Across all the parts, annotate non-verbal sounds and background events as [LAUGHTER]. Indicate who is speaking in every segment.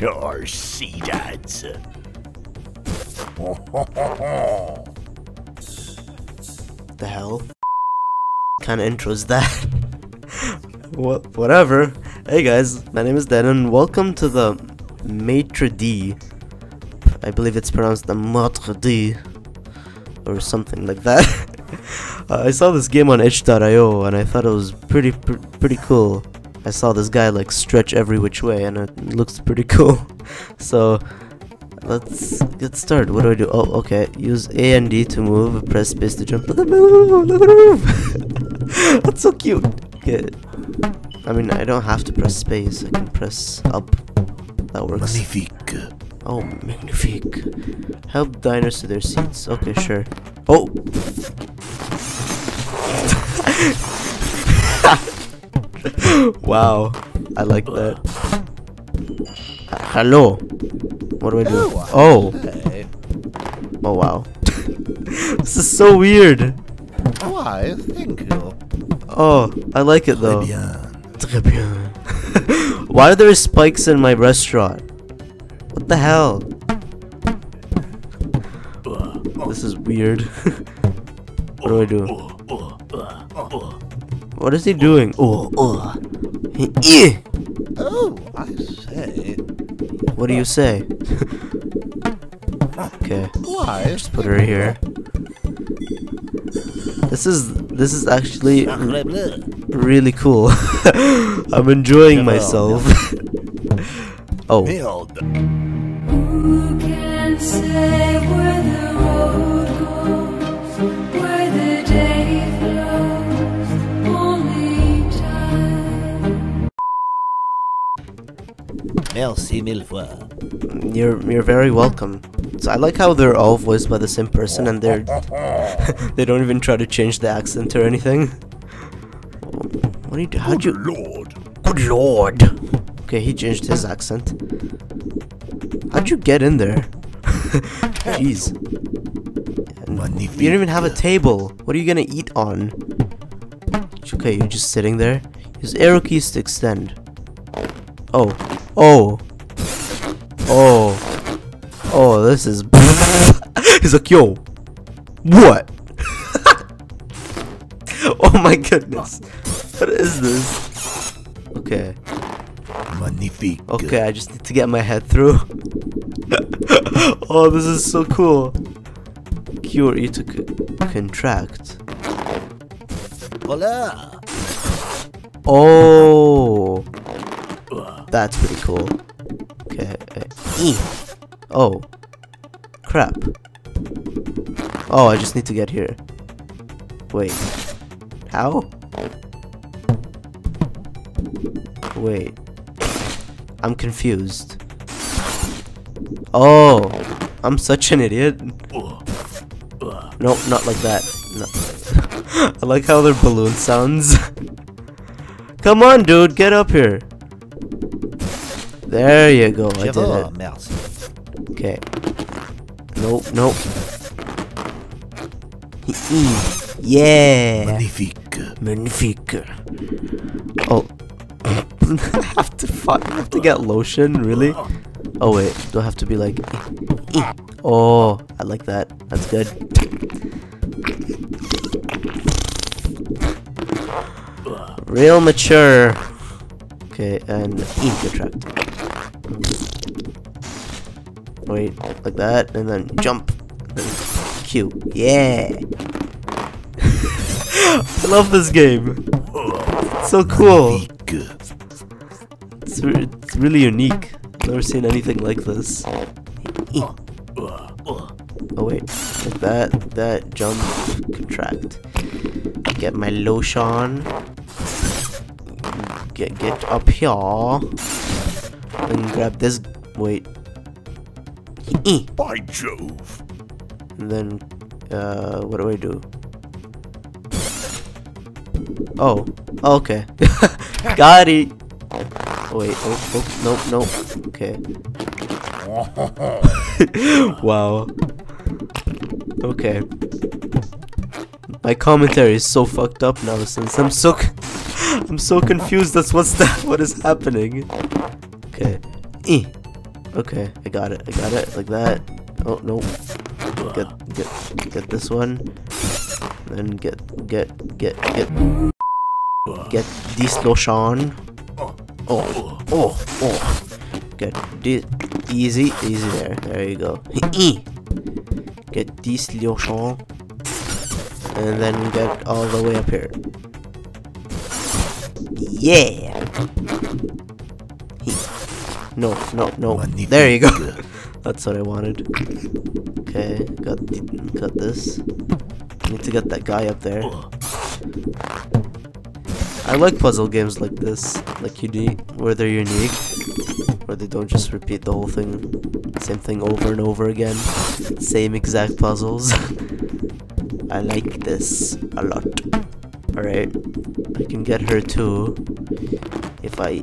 Speaker 1: Your sea dads. [LAUGHS]
Speaker 2: The hell? kind of intro is that? [LAUGHS] what? Whatever. Hey guys, my name is Dan and welcome to the Maitre D. I believe it's pronounced the Maitre D. Or something like that. uh, [LAUGHS] I saw this game on itch.io and I thought it was pretty pr pretty cool. I saw this guy like stretch every which way and it looks pretty [LAUGHS] cool. so let's get started. What do I do? Oh, okay. Use A and D to move. Press space to jump. Look at move. Look at move. [LAUGHS] That's so cute. Okay. I mean, I don't have to press space. I can press up. That works.
Speaker 1: Magnifique.
Speaker 2: Oh, magnifique. Help diners to their seats. Okay, sure. Oh. [LAUGHS] wow. I like that. Uh, hello. What do I do? Oh. Oh, wow. this is so weird.
Speaker 1: Why, thank you.
Speaker 2: Oh, I like it though. Why are there spikes in my restaurant? What the hell? This is weird. what do I do? What is he doing? Oh, oh. Eh.
Speaker 1: Oh, I say.
Speaker 2: What do you say? [LAUGHS] okay,
Speaker 1: Why?
Speaker 2: just put her here. This is this is actually really cool. [LAUGHS] I'm enjoying myself. [LAUGHS] oh,
Speaker 1: Merci mille fois.
Speaker 2: you're you're very welcome. So I like how they're all voiced by the same person and they're [LAUGHS] they don't even try to change the accent or anything. What do you do? How'd you?
Speaker 1: Lord.
Speaker 2: Good lord. Okay, he changed his accent. How'd you get in there? [LAUGHS] Jeez.
Speaker 1: Magnifique.
Speaker 2: You don't even have a table. What are you gonna eat on? Okay, you're just sitting there. Use arrow keys to extend. Oh. Oh. Oh. Oh, this is. [LAUGHS] He's like, yo. What? [LAUGHS] oh my goodness. What is this? Okay.
Speaker 1: Magnifique.
Speaker 2: Okay, I just need to get my head through. [LAUGHS] oh, this is so cool. Cure E to c- contract.
Speaker 1: Hola.
Speaker 2: Oh, that's pretty cool. Okay. uh, E. Oh, crap. Oh, I just need to get here. Wait. How? Wait. I'm confused. Oh, I'm such an idiot. No, not like that. No. [LAUGHS] I like how their balloon sounds. [LAUGHS] Come on, dude, get up here. There you go. I did it.
Speaker 1: merci.
Speaker 2: Okay. Nope, nope. yeah.
Speaker 1: Magnifique.
Speaker 2: Magnifique. Oh. I [LAUGHS] have to fuck. I have to get lotion, really? Oh wait, do I have to be like? [LAUGHS] Oh, I like that. That's good. Real mature. Okay, and eh, ink Wait, like that, and then jump. Then Q. Yeah. [LAUGHS] I love this game. It's so cool. It's, re- it's really unique. Never seen anything like this. [LAUGHS] Oh wait, like that, that jump, contract. Get my lotion. Get get up here. And grab this. Wait.
Speaker 1: By Jove.
Speaker 2: And then, uh, what do I do? Oh, okay. [LAUGHS] Got it. Oh, wait, oh, oh, nope, nope. Okay. [LAUGHS] wow. Okay. My commentary is so fucked up now since I'm so [LAUGHS] I'm so confused. That's what's that? What is happening? Okay. Okay, I got it. I got it like that. Oh no. Get get get this one. Then get get get get get this lotion. Oh oh oh. Get this easy easy there. There you go. [LAUGHS] get this lotion. And then get all the way up here. Yeah. No, no, no. There you go. [LAUGHS] That's what I wanted. Okay, got got this. Need to get that guy up there. I like puzzle games like this, like unique, where they're unique, where they don't just repeat the whole thing, same thing over and over again, same exact puzzles. [LAUGHS] I like this a lot. Alright, I can get her too if I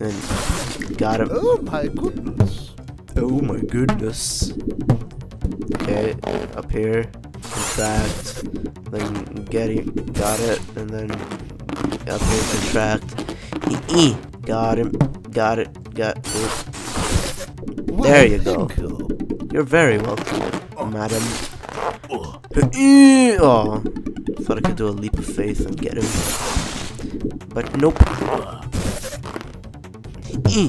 Speaker 2: and got him.
Speaker 1: Oh my goodness.
Speaker 2: Oh my goodness. Okay, up here, contract, then get it, got it, and then up here, contract. E got him, got it, got it. There you go.
Speaker 1: You.
Speaker 2: You're very welcome, madam. Oh. oh, thought I could do a leap of faith and get him, but nope. Mm.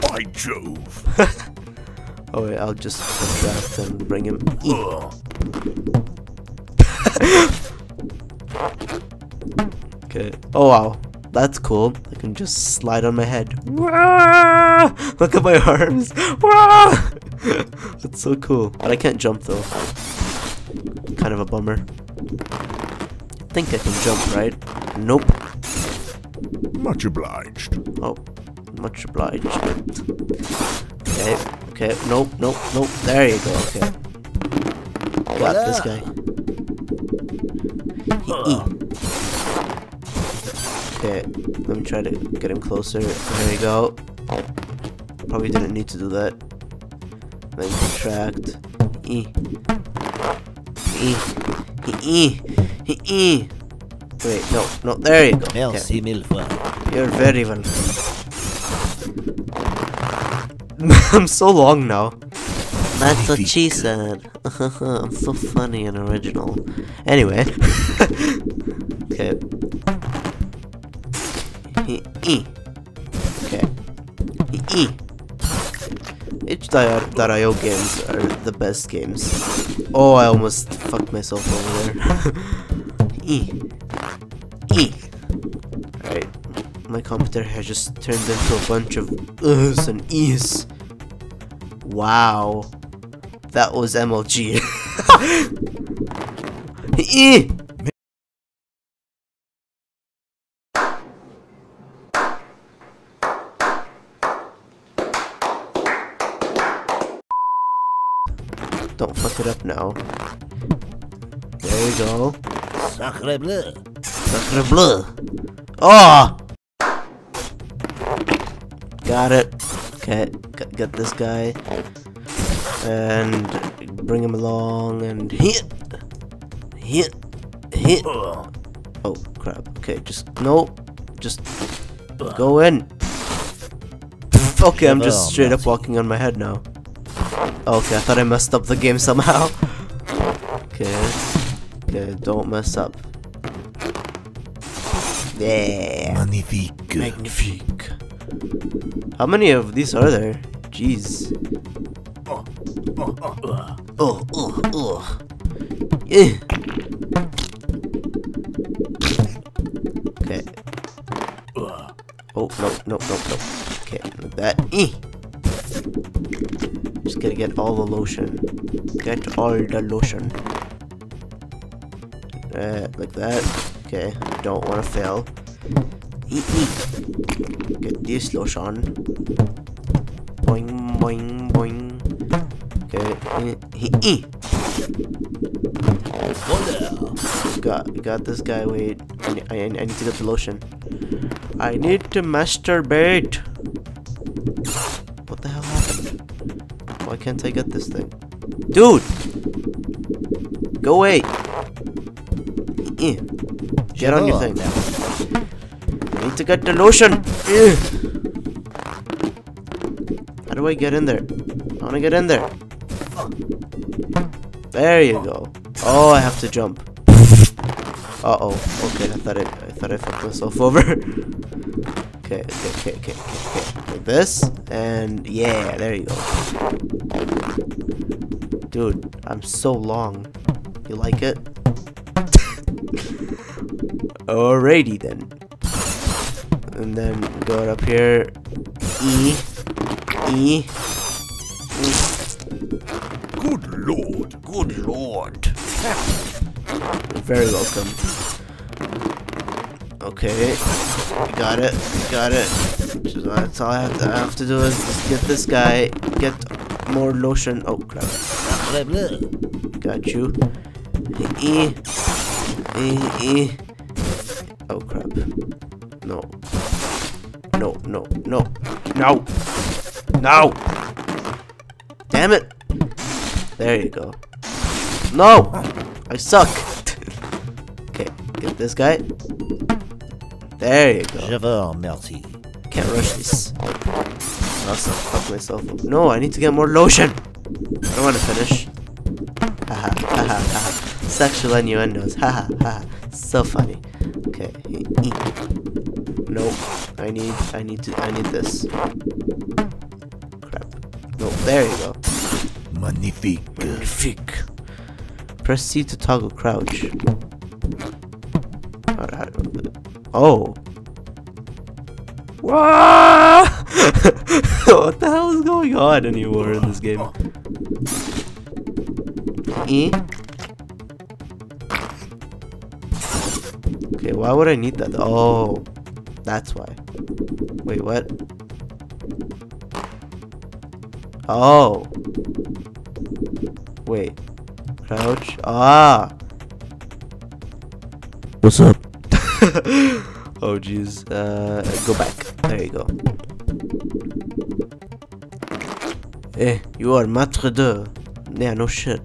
Speaker 1: By Jove. [LAUGHS]
Speaker 2: Oh wait, I'll just contract and bring him. [LAUGHS] Okay. Oh wow, that's cool. I can just slide on my head. Wah! [LAUGHS] Look at my arms. That's so cool. But I can't jump though. Kind of a bummer. I think I can jump, right? Nope.
Speaker 1: Much obliged.
Speaker 2: Oh, much obliged. Okay, okay, nope, nope, nope. There you go. Okay, got this guy. Okay, let me try to get him closer. There we go. Probably didn't need to do that. Then contract. E. E. E. E. Wait, no, no, there you go. Okay.
Speaker 1: Merci mille fois.
Speaker 2: You're very welcome. [LAUGHS] I'm so long now. That's what she said. [LAUGHS] I'm so funny and original. Anyway. [LAUGHS] okay. E- e. Okay. E- e. Itch.io games are the best games. Oh, I almost fucked myself over there. My computer has just turned into a bunch of uhs and e's. Wow. That was MLG. [LAUGHS] E. Don't fuck it up now. There you go.
Speaker 1: Sacre bleu.
Speaker 2: Sacre bleu. Oh! Got it. Okay, get this guy. And bring him along and hit. Hit. Hit. Oh, crap. Okay, just, no. Just go in. Okay, I'm just straight up walking on my head now. Okay, I thought I messed up the game somehow. Okay. Okay, don't mess up. Yeah.
Speaker 1: Magnifique.
Speaker 2: Magnifique. How many of these are there? Jeez. Oh, oh, oh. Yeah. Okay. Oh, no, no, no, no. Okay, that. Eh. Just gotta get all the lotion. Get all the lotion. Uh, like that. Okay, don't want to fail. Get this lotion. Boing, boing, boing. Okay. Eh, eh, eh. Got, got this guy. Wait, I, I, I need to get the lotion. I need to masturbate. What the hell happened? Why can't I get this thing? Dude! Go away! Get on your thing now. To get the lotion! Eh. How do I get in there? I wanna get in there. There you go. Oh, I have to jump. Uh oh. Okay, I thought I, I thought I fucked myself [LAUGHS] over. okay, okay, okay, okay, okay, okay. Like this, and yeah, there you go. Dude, I'm so long. You like it? [LAUGHS] Alrighty then. And then go up here. E. E.
Speaker 1: Good lord.
Speaker 2: Good lord. Very welcome. Okay. Got it. Got it. So That's all I have, to, I have to do is just get this guy. Get more lotion. Oh crap. Got you. E. E. E. Oh crap. No. No, no, no. No! Damn it! There you go. No! I suck! [LAUGHS] okay, get this guy. There you go.
Speaker 1: Je veux merci.
Speaker 2: Can't rush this. I'll fuck myself up. No, I need to get more lotion! I don't want to finish. Haha, haha, haha. Sexual innuendos. Haha, haha. So funny. Okay. Nope. I need, I need to, I need this. Crap. No, there you go.
Speaker 1: Magnifique.
Speaker 2: Magnifique. Press C to toggle crouch. Oh. [LAUGHS] What the hell is going on anymore in this game? E. Okay, why would I need that? Oh, that's why. Wait, what? Oh. Wait. Crouch. Ah.
Speaker 1: What's up? [LAUGHS]
Speaker 2: oh jeez. Uh, go back. There you go. Eh, you are maitre de. Yeah, no shit.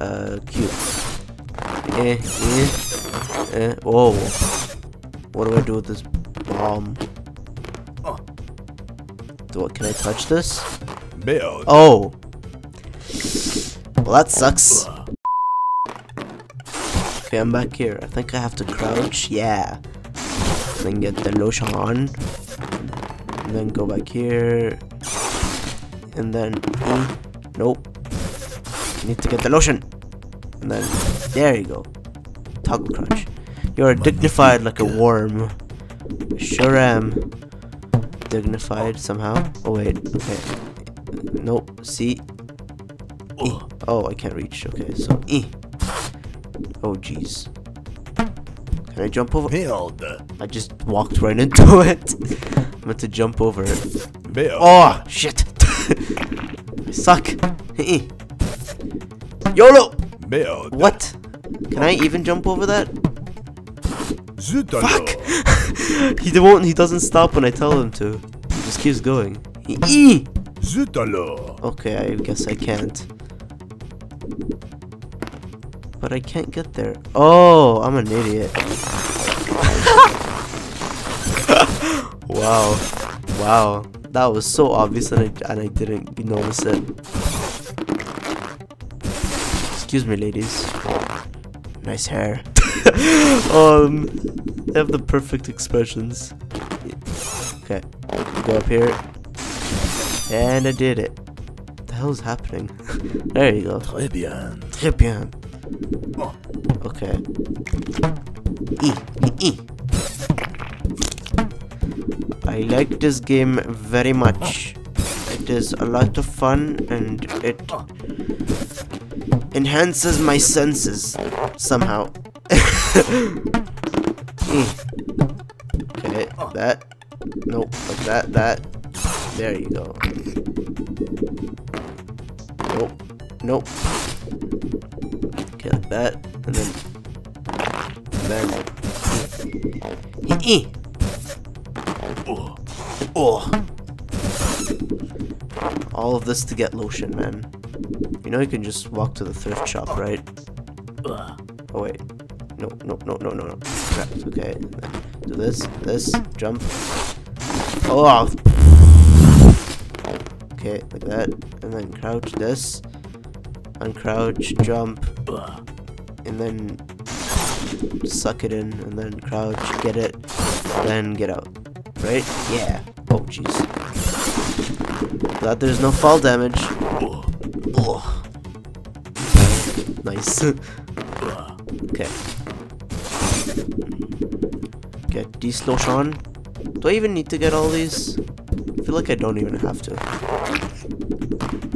Speaker 2: Uh, Q. Eh, eh, eh. Whoa. What do I do with this bomb? Do can I touch this?
Speaker 1: Merde.
Speaker 2: Oh. Well, that sucks. Okay, I'm back here. I think I have to crouch. Yeah. Then get the lotion on. And then go back here. And then E. Nope. Need to get the lotion. And then there you go. Toggle crunch. You're dignified like a worm. Sure am. Dignified somehow. Oh wait. Okay. Nope. C. E. Oh, I can't reach. Okay, so E. Oh, jeez. Can I jump over?
Speaker 1: Merde.
Speaker 2: I just walked right into [LAUGHS] it. I'm meant to jump over it.
Speaker 1: Merde.
Speaker 2: Oh, shit. I [LAUGHS] suck. YOLO!
Speaker 1: Merde.
Speaker 2: What? Can I even jump over that? Fuck! [LAUGHS] he won't. He doesn't stop when I tell him to. He just keeps going. Okay, I guess I can't. But I can't get there. Oh, I'm an idiot. [LAUGHS] wow. Wow. That was so obvious and I, and I didn't notice it. Excuse me, ladies. Nice hair. [LAUGHS] um, they have the perfect expressions. Okay, go up here. And I did it. What the hell is happening? [LAUGHS] there you go.
Speaker 1: Très bien.
Speaker 2: Très bien. Okay. I like this game very much. It is a lot of fun and it enhances my senses somehow. E. [LAUGHS] Mm. Okay, that. Nope, like that, that. There you go. Nope. Nope. Okay, like that, and then, then, oh. All of this to get lotion, man. You know you can just walk to the thrift shop, right? Oh wait, no, no, no, no, no, no. Crap. Okay, do this, this, jump. Oh. Okay, like that. And then crouch this. Uncrouch, jump. And then suck it in. And then crouch, get it. Then get out. Right? Yeah. Oh, jeez. Glad there's no fall damage. Oh. Nice. okay. Get these D-Sloshon. Do I even need to get all these? I feel like I don't even have to.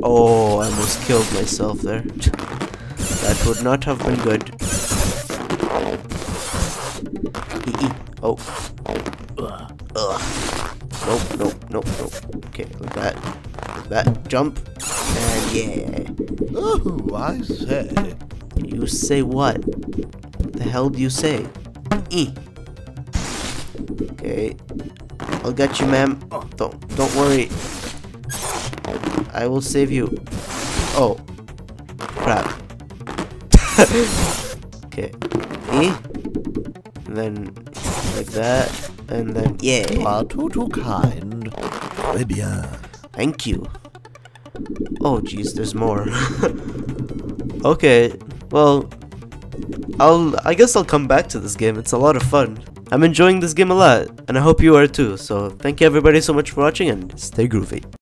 Speaker 2: Oh, I almost killed myself there. that would not have been good. Ee. Oh. Ugh. Nope, nope, nope, nope. Okay, like that. Like that. Jump. Yeah.
Speaker 1: Oh, I say.
Speaker 2: You say what? The hell do you say? E. Okay. I'll get you, ma'am. Oh, don't don't worry. I will save you. Oh. Crap. [LAUGHS] okay. E. And then like that. And then yeah.
Speaker 1: You are too, too kind. Très bien.
Speaker 2: Thank you. Oh jeez, there's more. [LAUGHS] okay, well, I'll I guess I'll come back to this game. It's a lot of fun. I'm enjoying this game a lot, and I hope you are too. So thank you everybody so much for watching, and stay groovy.